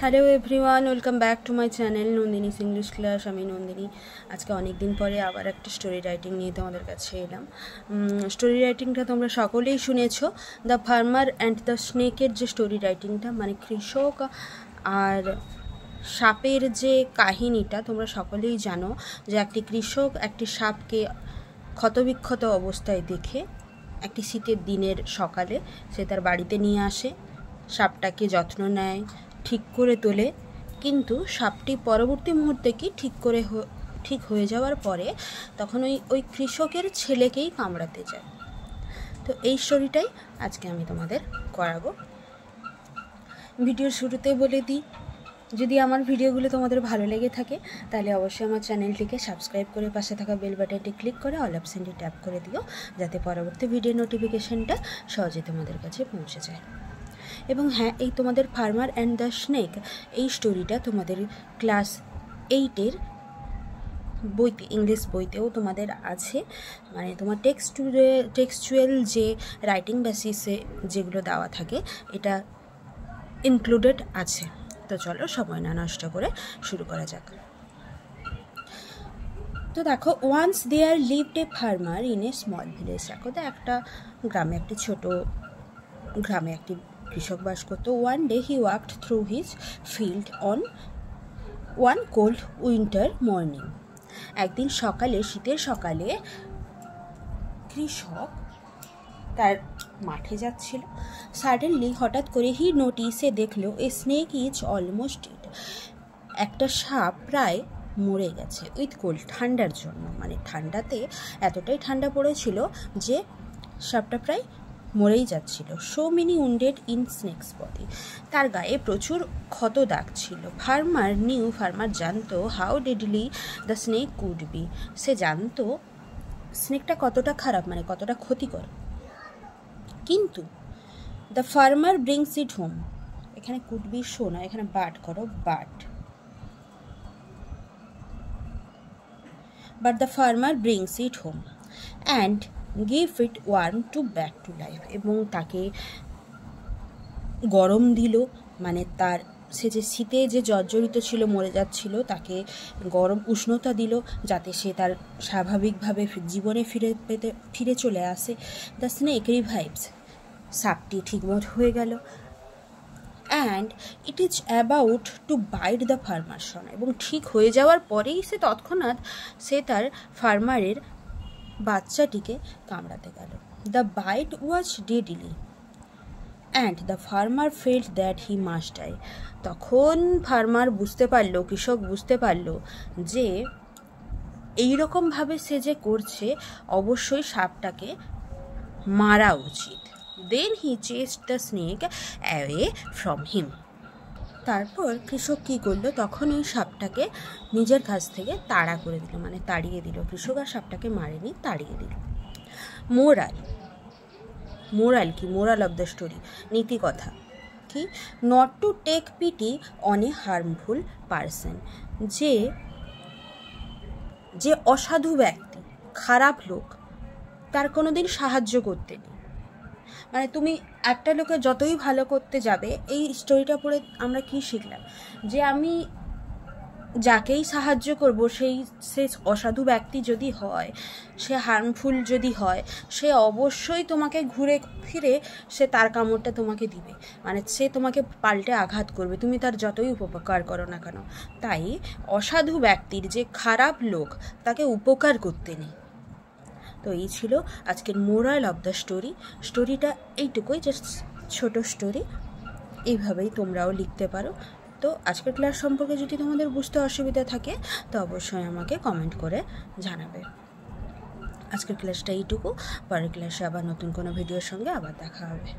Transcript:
Hello everyone, welcome back to my channel Nandini English class আমি নন্দিনী। আজকে অনেক দিন পরে আবার একটা স্টোরি রাইটিং নিয়ে তোমাদের কাছে এলাম। স্টোরি রাইটিংটা তোমরা সকলেই শুনেছ। দ্য ফার্মার অ্যান্ড দ্য স্নেকের যে স্টোরি রাইটিংটা মানে কৃষক আর সাপের যে কাহিনীটা, তোমরা সকলেই জানো যে একটি কৃষক একটি সাপকে ক্ষতবিক্ষত অবস্থায় দেখে একটি শীতের দিনের সকালে সে তার বাড়িতে নিয়ে আসে। সাপটাকে যত্ন নেয় ঠিক করে তোলে, কিন্তু সাপটি পরবর্তী মুহূর্তে কি ঠিক করে ঠিক হয়ে যাওয়ার পরে তখন ওই ওই কৃষকের ছেলেকেই কামড়াতে যায়। তো এই স্টোরিটাই আজকে আমি তোমাদের করাবো। ভিডিওর শুরুতে বলে দিই, যদি আমার ভিডিওগুলো তোমাদের ভালো লেগে থাকে, তাহলে অবশ্যই আমার চ্যানেলটিকে সাবস্ক্রাইব করে পাশে থাকা বেল বাটনটি ক্লিক করে অল অপশানটি ট্যাপ করে দিও, যাতে পরবর্তী ভিডিও নোটিফিকেশানটা সহজে তোমাদের কাছে পৌঁছে যায়। এবং হ্যাঁ এই তোমাদের ফার্মার অ্যান্ড দ্য স্নেক, এই স্টোরিটা তোমাদের ক্লাস এইটের বইতে, ইংলিশ বইতেও তোমাদের আছে। মানে তোমার টেক্সটুয়ে টেক্সচুয়াল যে রাইটিং বেসিসে যেগুলো দেওয়া থাকে, এটা ইনক্লুডেড আছে। তো চলো, সময় না নষ্ট করে শুরু করা যাক। তো দেখো once there lived a farmer in a small village দেখো তো একটা গ্রামে একটি ছোট, গ্রামে একটি কৃষক বাস করতো one day he walked through his field on one cold winter morning একদিন সকালে, শীতের সকালে কৃষক তার মাঠে যাচ্ছিল। সাডেনলি হঠাৎ করে হি নোটিসে দেখল a snake is almost it একটা সাপ প্রায় মরে গেছে উইথ কোল্ড ঠান্ডার জন্য। মানে ঠান্ডাতে এতটাই ঠান্ডা পড়েছিল যে সাপটা প্রায় মরেই যাচ্ছিল। So many wounded in snake's body তার গায়ে প্রচুর ক্ষত দাগ ছিল। ফার্মার নিউ ফার্মার জানতো how deadly the snake could be সে জানতো স্নেকটা কতটা খারাপ মানে কতটা ক্ষতিকর। কিন্তু the farmer brings it home এখানে কুড বি শো না এখানে বাট করো but but the farmer brings it home and give it one to back to life এবং তাকে গরম দিল। মানে তার সে যে শীতে যে জর্জরিত ছিল, মরে যাচ্ছিল, তাকে গরম উষ্ণতা দিল যাতে সে তার স্বাভাবিকভাবে জীবনে ফিরে পেতে, ফিরে চলে আসে। দ্য স্নেক রিভাইভস সাপটি ঠিকমতো হয়ে গেল। And it is about to bite the farmer son এবং ঠিক হয়ে যাওয়ার পরেই সে তৎক্ষণাৎ সে তার ফার্মারের বাচ্চাটিকে কামড়াতে গেল। The bite was deadly and the farmer felt that he must die তখন ফার্মার বুঝতে পারল, কৃষক বুঝতে পারল যে এই এইরকমভাবে সে যে করছে, অবশ্যই সাপটাকে মারা উচিত। Then he chased the snake away from him তারপর কৃষক কী করল? তখন ওই সাপটাকে নিজের কাছ থেকে তাড়া করে দিল মানে তাড়িয়ে দিল। কৃষক আর সাপটাকে মারেনি, তাড়িয়ে দিল। মোরাল মোরাল কি? মোরাল অফ দ্য স্টোরি নীতি কথা কি? Not to take pity on a harmful person যে যে অসাধু ব্যক্তি, খারাপ লোক, তার কোনো দিন সাহায্য করতে নেই। মানে তুমি একটা লোকে যতই ভালো করতে যাবে, এই স্টোরিটা পড়ে আমরা কি শিখলাম? যে আমি যাকেই সাহায্য করব, সেই, সে অসাধু ব্যক্তি যদি হয়, সে হার্মফুল যদি হয়, সে অবশ্যই তোমাকে ঘুরে ফিরে সে তার কামড়টা তোমাকে দিবে। মানে সে তোমাকে পাল্টে আঘাত করবে। তুমি তার যতই উপকার করো না কেন, তাই অসাধু ব্যক্তির যে খারাপ লোক, তাকে উপকার করতে নেই। তো এই ছিল আজকের মোরাল অফ দ্য স্টোরি। স্টোরিটা এইটুকুই, জাস্ট ছোটো স্টোরি। এইভাবেই তোমরাও লিখতে পারো। তো আজকের ক্লাস সম্পর্কে যদি তোমাদের বুঝতে অসুবিধা থাকে, তো অবশ্যই আমাকে কমেন্ট করে জানাবে। আজকের ক্লাসটা এইটুকু। পরের ক্লাসে আবার নতুন কোনো ভিডিওর সঙ্গে আবার দেখা হবে।